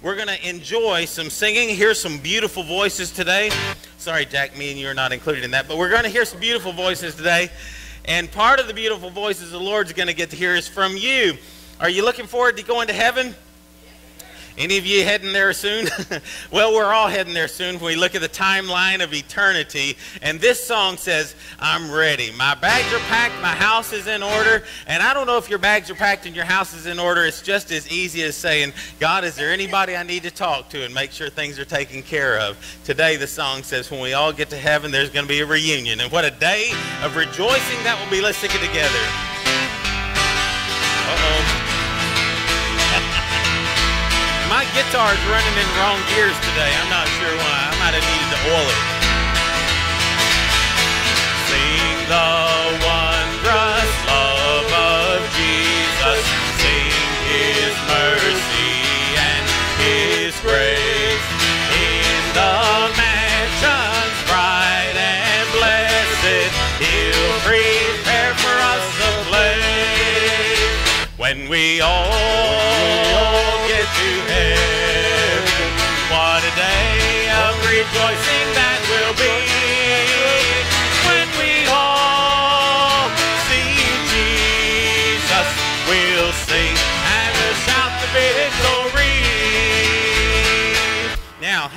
We're going to enjoy some singing, hear some beautiful voices today. Sorry, Jack, me and you are not included in that, but we're going to hear some beautiful voices today. And part of the beautiful voices the Lord's going to get to hear is from you. Are you looking forward to going to heaven? Any of you heading there soon? well, we're all heading there soon when we look at the timeline of eternity. And this song says, I'm ready. My bags are packed, my house is in order. And I don't know if your bags are packed and your house is in order. It's just as easy as saying, God, is there anybody I need to talk to and make sure things are taken care of? Today, the song says, when we all get to heaven, there's going to be a reunion. And what a day of rejoicing that will be. Let's sing it together. Guitar's running in wrong gears today. I'm not sure why. I might have needed to oil it.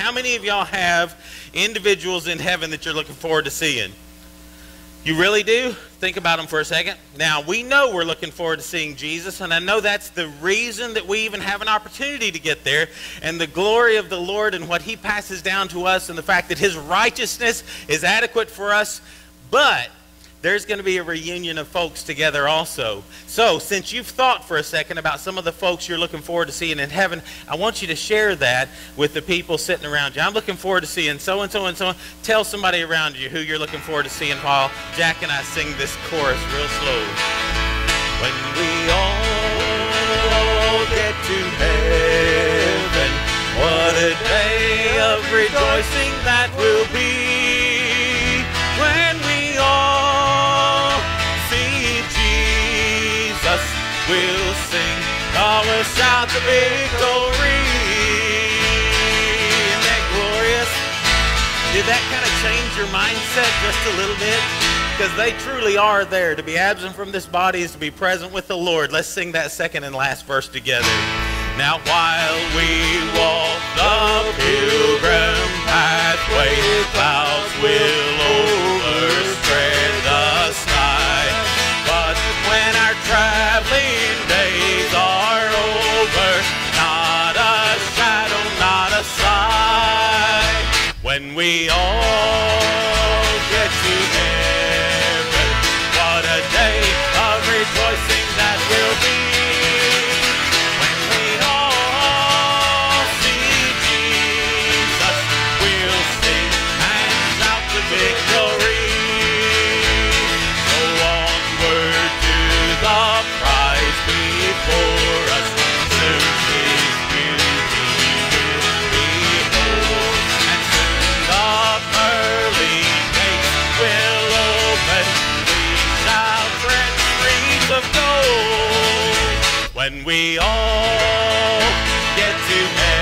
How many of y'all have individuals in heaven that you're looking forward to seeing? You really do? Think about them for a second. Now, we know we're looking forward to seeing Jesus, and I know that's the reason that we even have an opportunity to get there. And the glory of the Lord and what He passes down to us, and the fact that His righteousness is adequate for us. But there's going to be a reunion of folks together also. So, since you've thought for a second about some of the folks you're looking forward to seeing in heaven, I want you to share that with the people sitting around you. I'm looking forward to seeing so and so and so. Tell somebody around you who you're looking forward to seeing while Jack and I sing this chorus real slow. When we all get to heaven, what a day of rejoicing that will be. We'll sing, we'll shout the victory. Isn't that glorious? Did that kind of change your mindset just a little bit? Because they truly are there. To be absent from this body is to be present with the Lord. Let's sing that second and last verse together. Now while we walk the pilgrim pathway, clouds will we all when we all get to